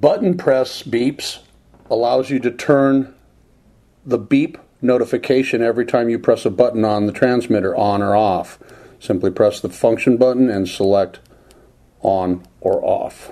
Button press beeps allows you to turn the beep notification every time you press a button on the transmitter on or off. Simply press the function button and select on or off.